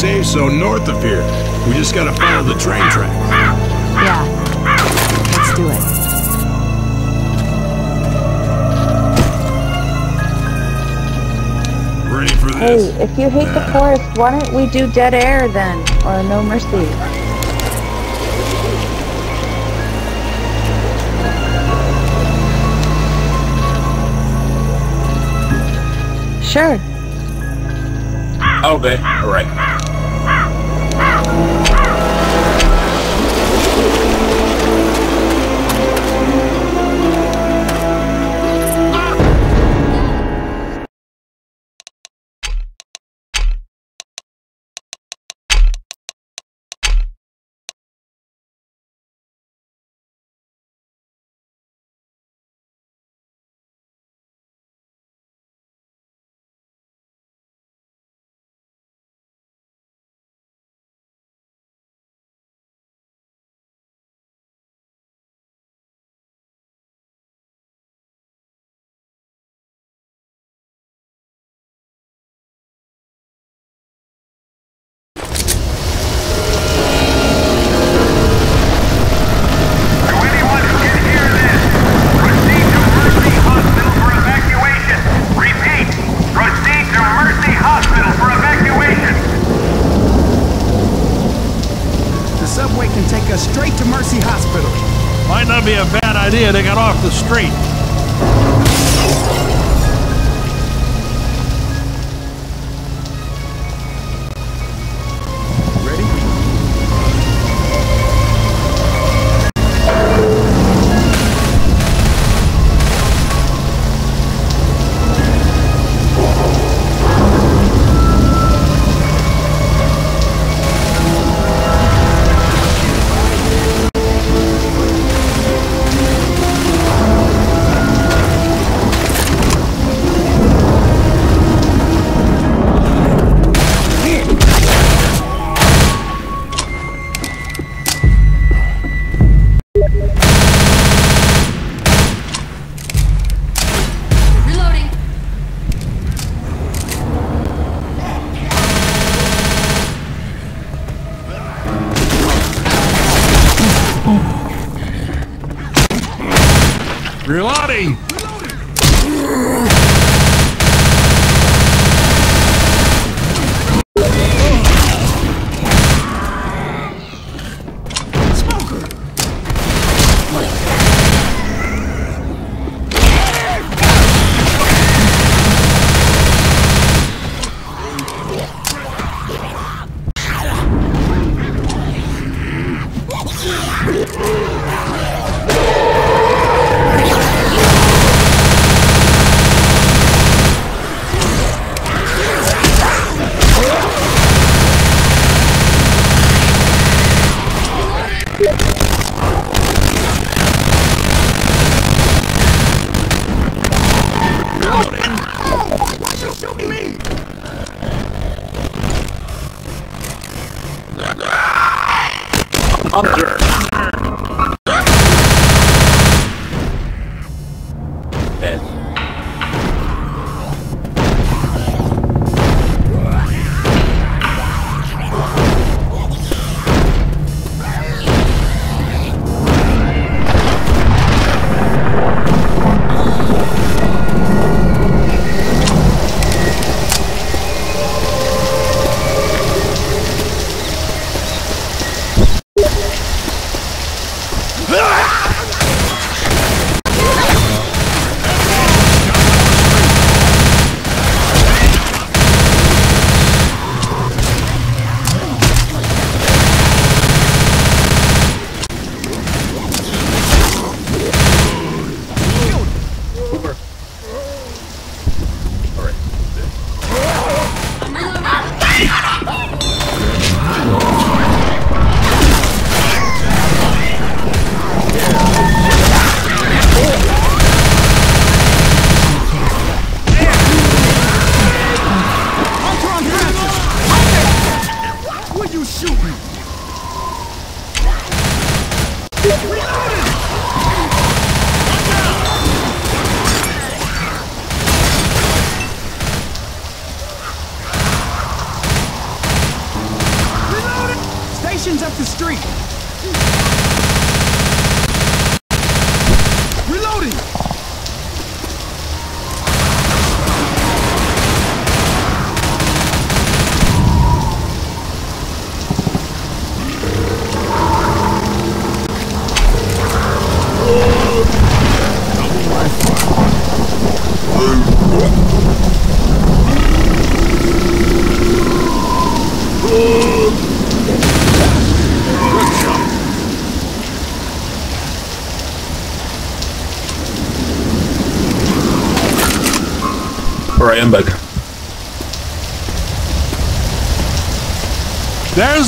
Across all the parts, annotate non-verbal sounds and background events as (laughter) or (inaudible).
safe zone north of here. We just gotta follow the train tracks. Yeah. Let's do it. Ready for this? Hey, if you hate the forest, why don't we do Dead Air then? Or No Mercy? Sure. Okay, alright. To Reloading!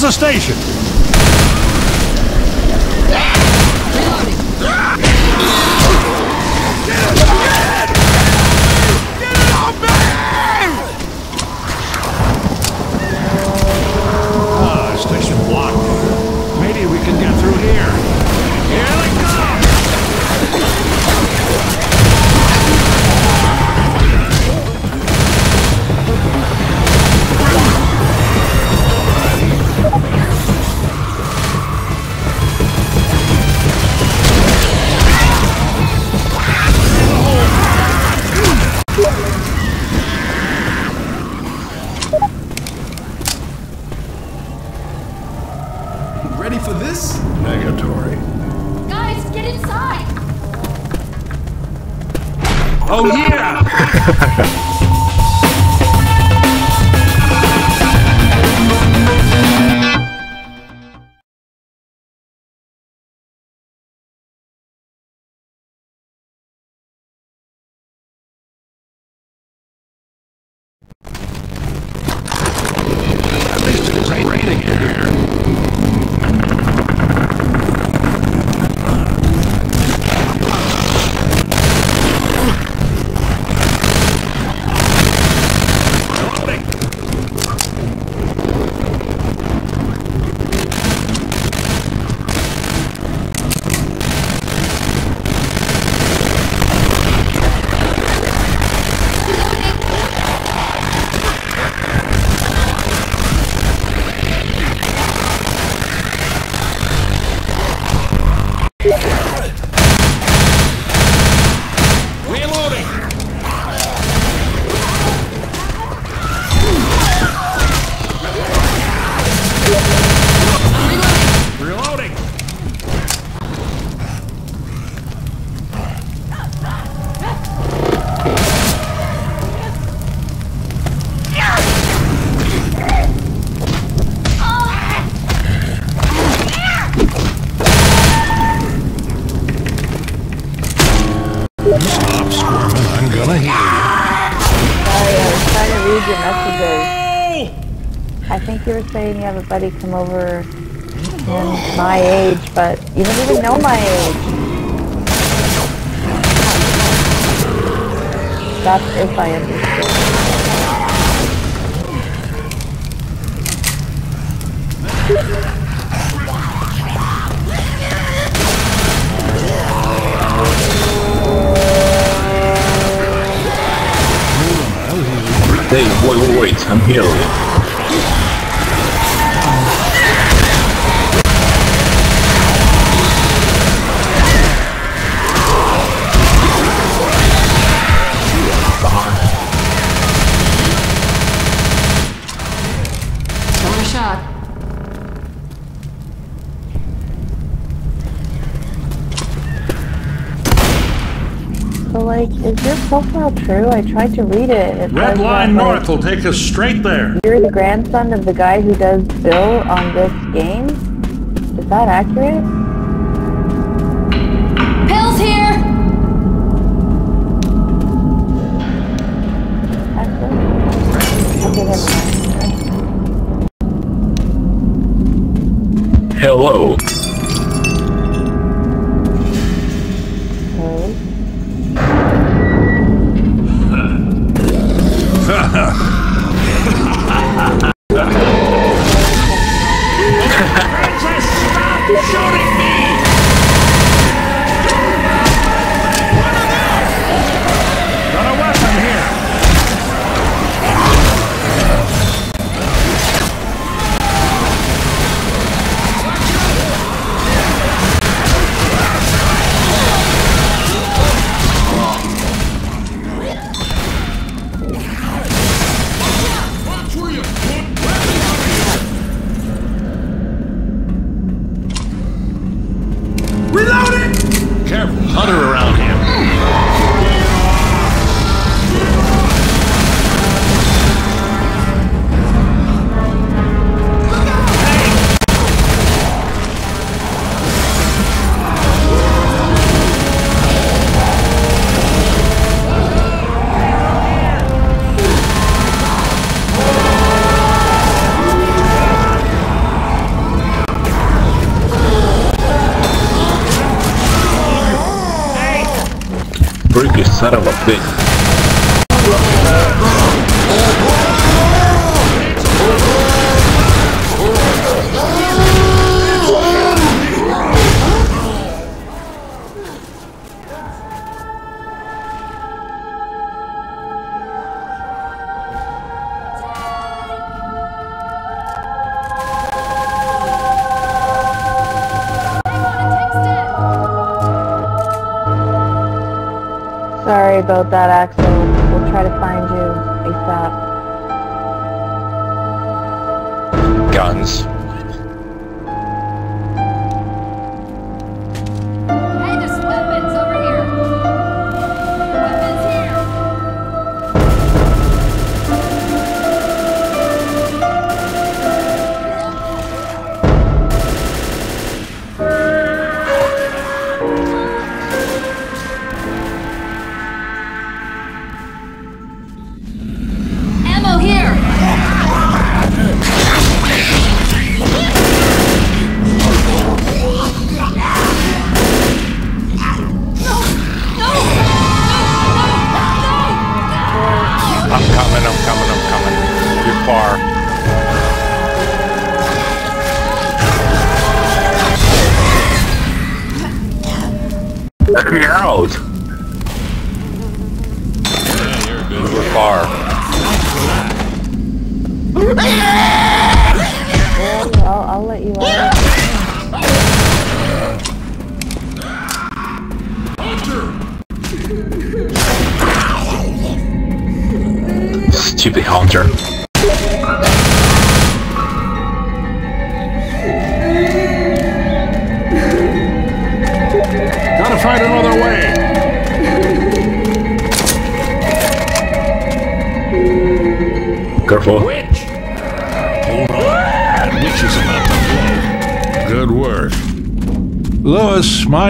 The station. You. I think you were saying you have a buddy come over in my age, but you don't even know my age. That's if I understood. Hey, wait, wait, wait, I'm healed. So, like, is your profile true? I tried to read it. It Red line that, north like, will take us straight there. You're the grandson of the guy who does Bill on this game? Is that accurate? Pills here! Accurate? Okay, never mind. Hello.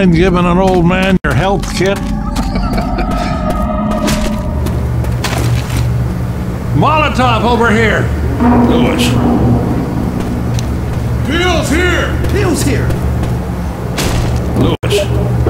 Mind giving an old man your health kit? Molotov over here! Louis. Bill's here! Bill's here. Louis.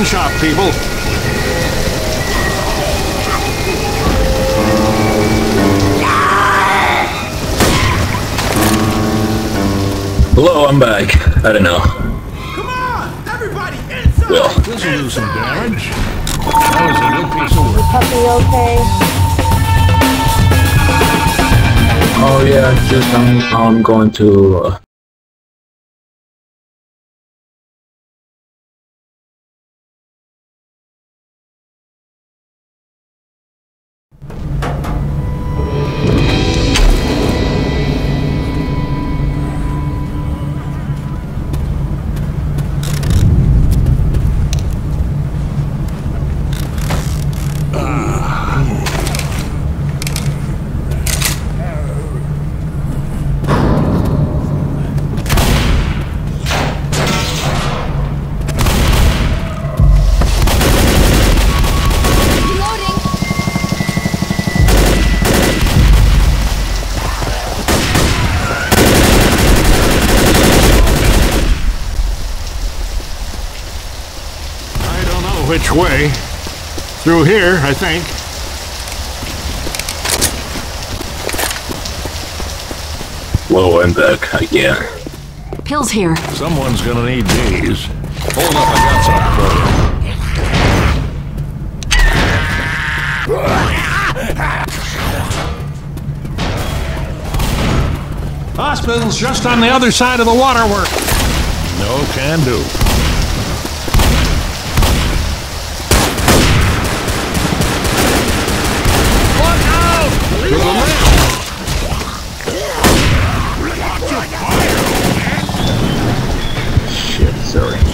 To the pawn shop, people. Hello, I'm back. I don't know. Come on. Well, This'll do some damage. That was a good piece of work. Puppy okay? oh yeah, just I'm, I'm going to. Uh, Through here, I think. well, I'm back again. Pills here. Someone's gonna need these. Hold up, I got something for you. Hospital's just on the other side of the waterwork. No can do. Look out! To the left! Shit, sorry.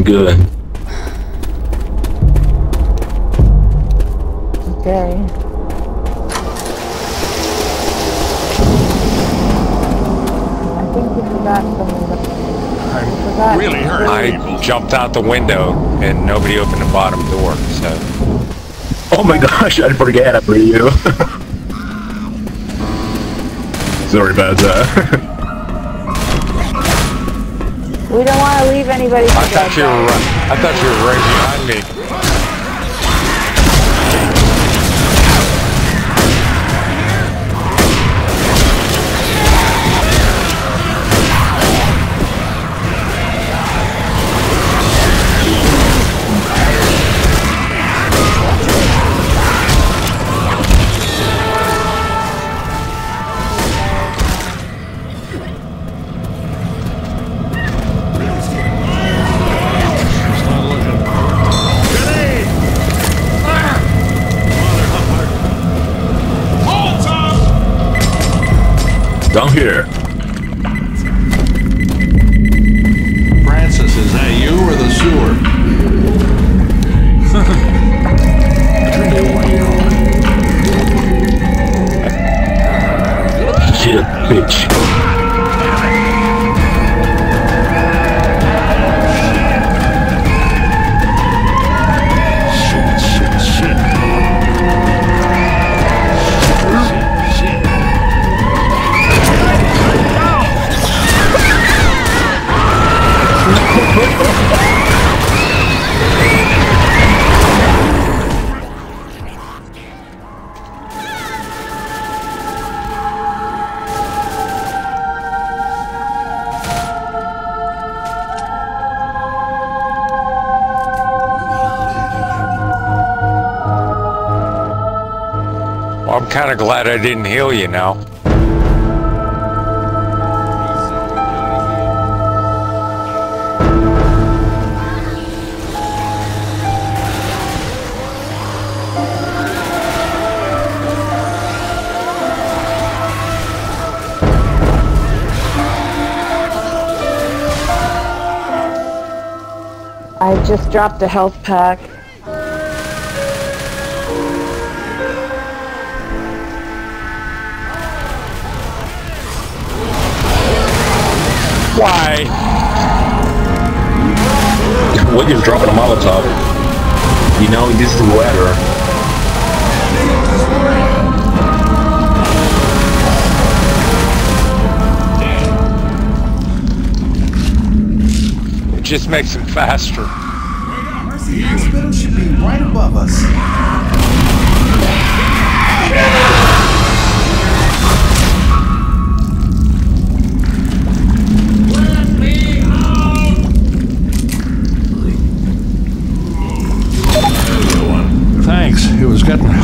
I'm good. Okay. I think we forgot some of the... We forgot... Really hurt I people. jumped out the window and nobody opened the bottom door, so. Oh my gosh, I forget about you. (laughs) Sorry about that. (laughs) leave anybody I thought you were right. I thought you were right behind me. Down here. Glad I didn't heal you now. I just dropped a health pack. Why? What you're dropping a Molotov? You know, this is weather. It just makes him faster. Mercy Hospital should be right above us.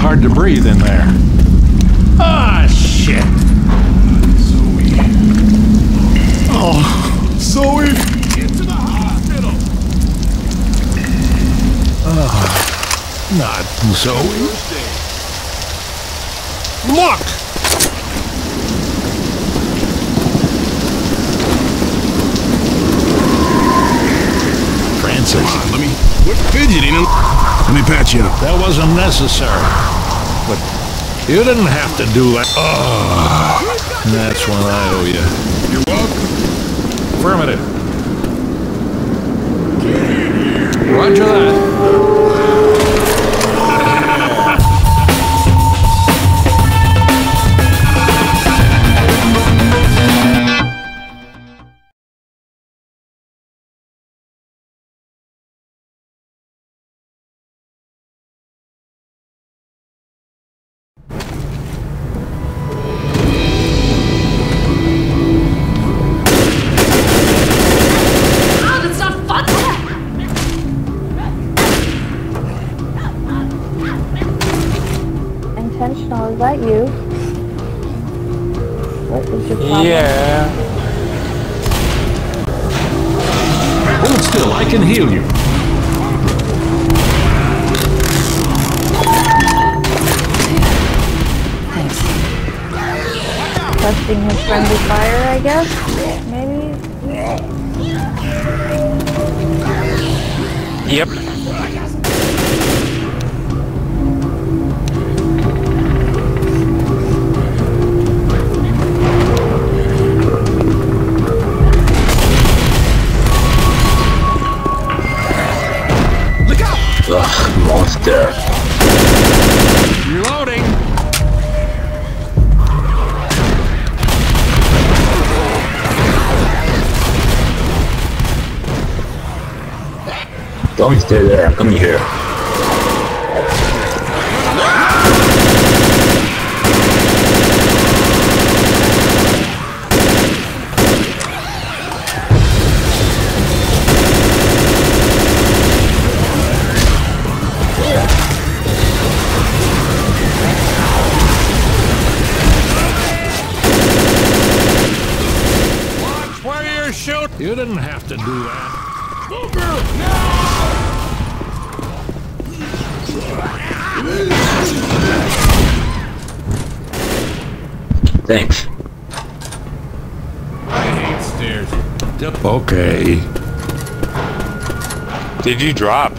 Hard to breathe in there. Ah, shit. Zoey! Get to the hospital! Not Zoey. Look! Francis. Come on, let me... Quit fidgeting and... Let me patch you up. That wasn't necessary. But you didn't have to do that. Oh, that's what I owe you. You're welcome. Affirmative. Roger that. Fire, I guess? Maybe? Yep. Ugh, monster. Don't stay there. Come here. did you drop?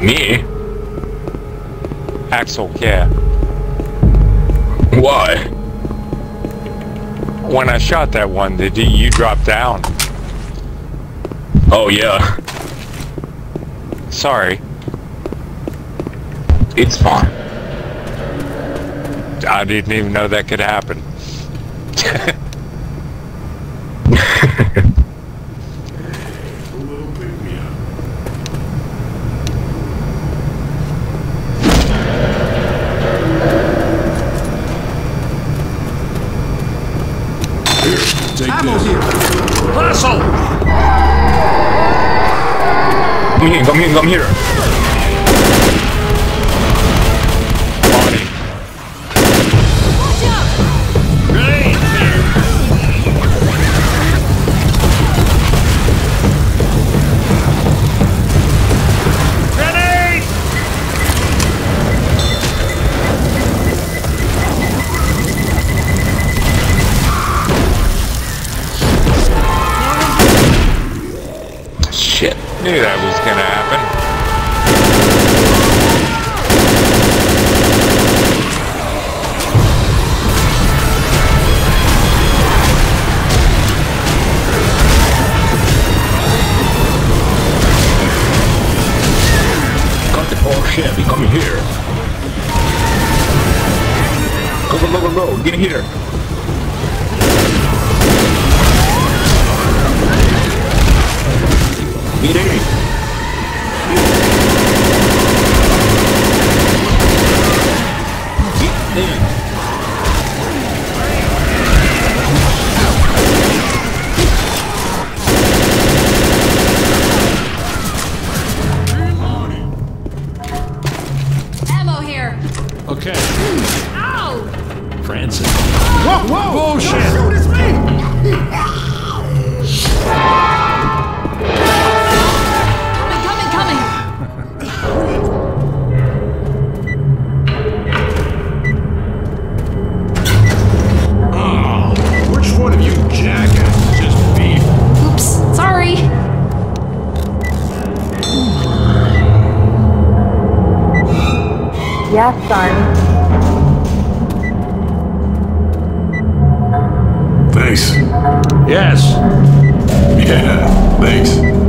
Me? Axel, yeah. Why? When I shot that one, did you, you drop down? Oh, yeah. Sorry. It's fine. I didn't even know that could happen. (laughs) Thanks. Yes. Yeah, thanks.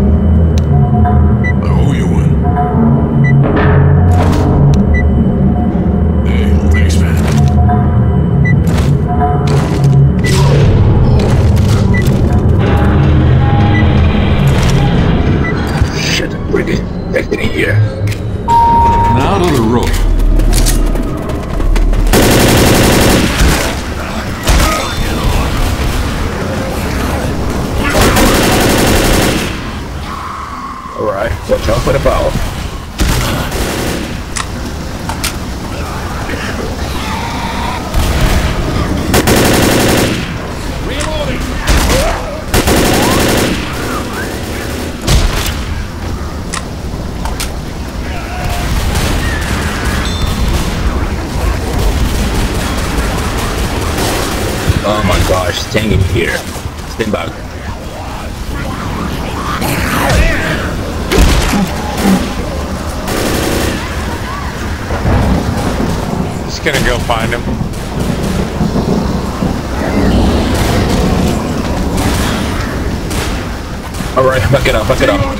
Fuck it up, fuck it up.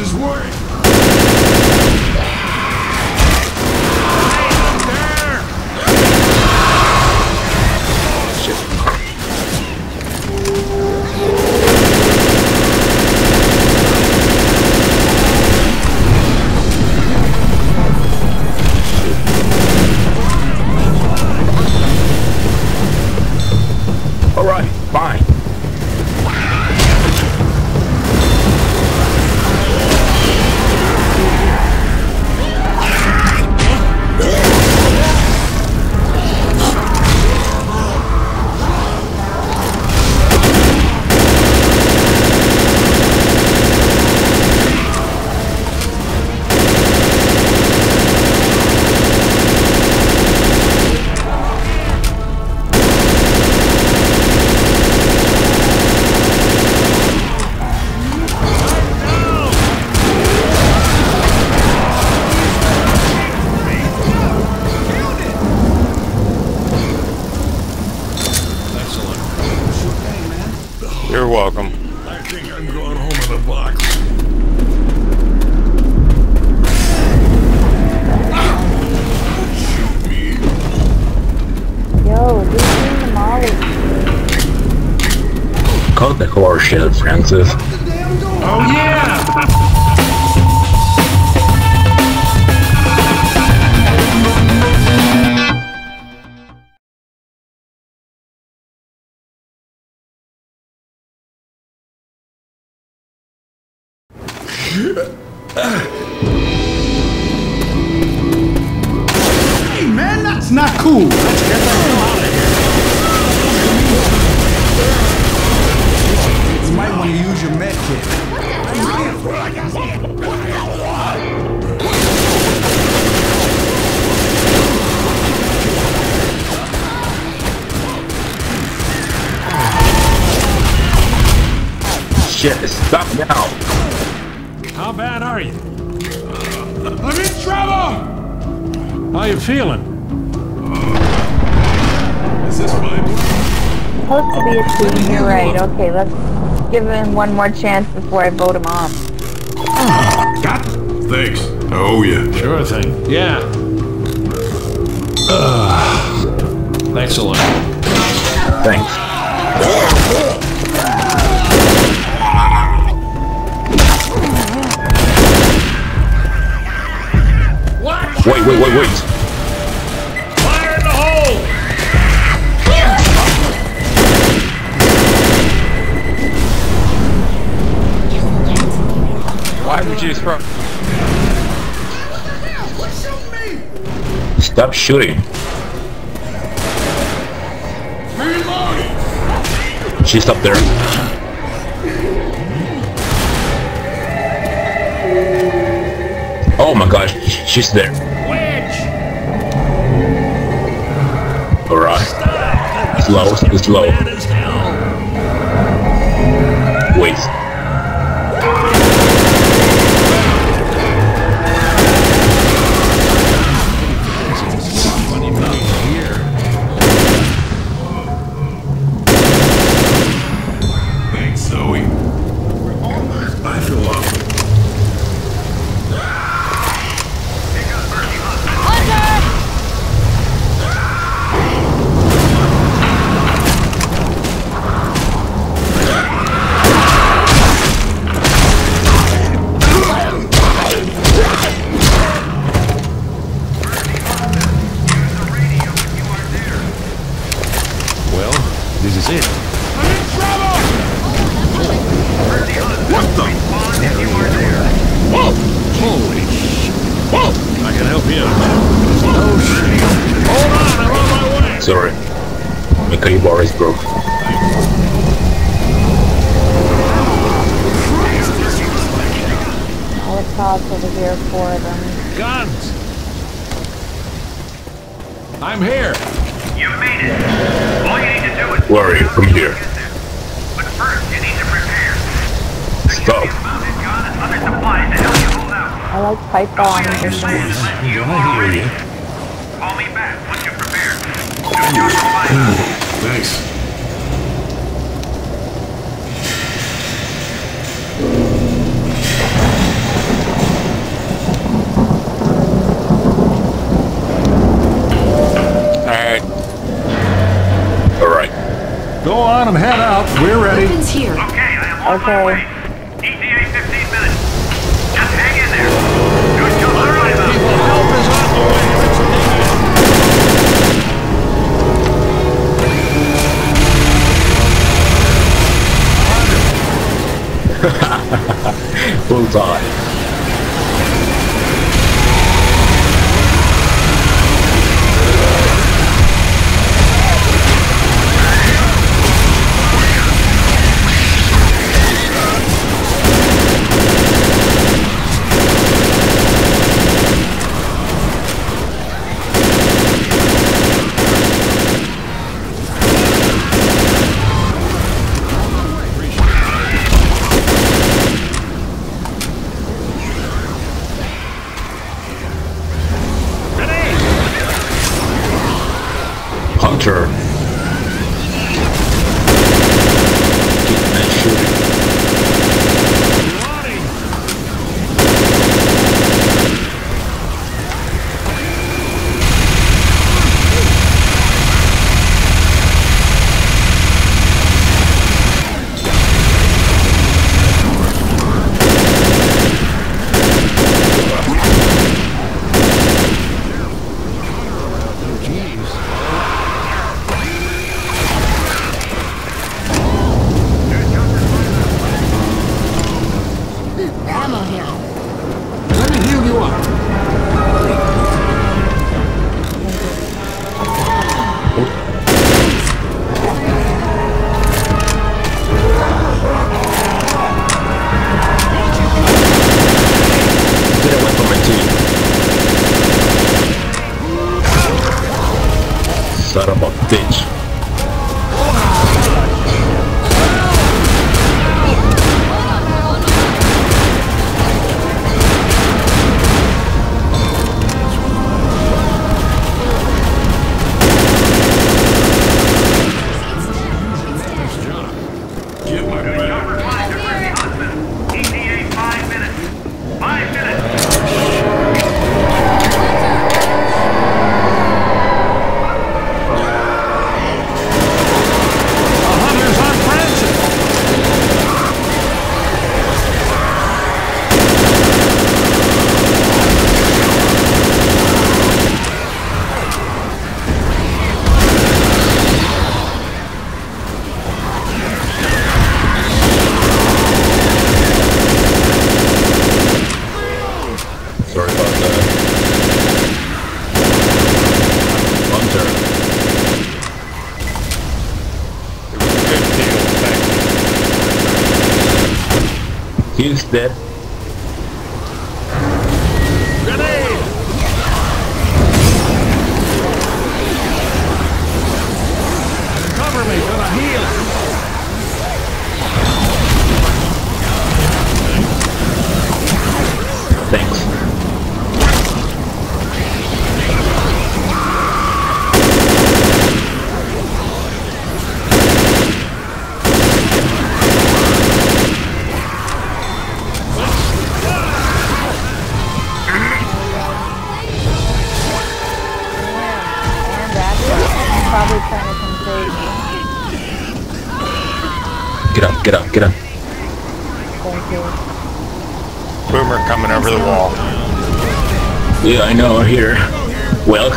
called the horse shit, Francis. Oh yeah! Okay, let's give him one more chance before I vote him off. Got Thanks. Oh, yeah. Sure thing. Yeah. Uh, excellent. Thanks. Wait, wait, wait, wait. Why would you throw? Stop shooting. She's up there. Oh my gosh, she's there. Alright. It's low, it's low. Wait. There's Swan. Thank you.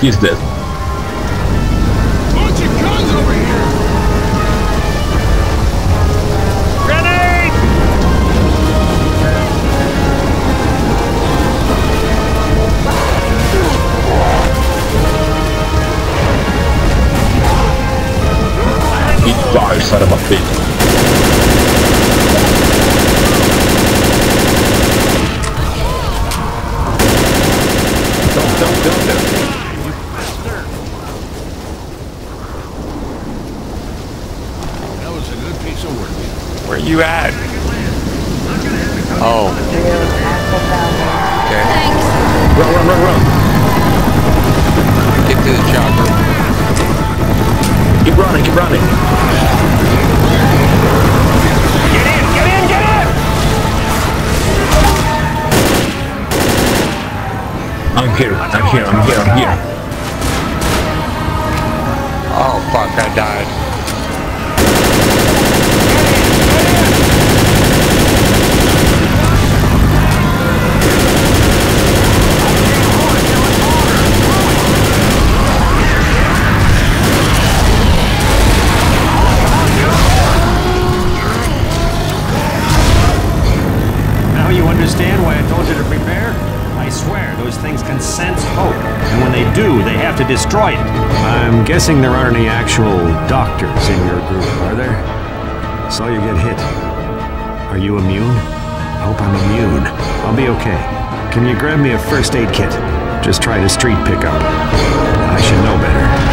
He's dead. Bunch of guns over here. Grenade! He died, son of a bitch. Here, I'm here, I'm here, guessing there aren't any actual doctors in your group, are there? Saw you get hit. Are you immune? I Hope I'm immune. I'll be okay. Can you grab me a first aid kit? Just tried a street pickup. I should know better.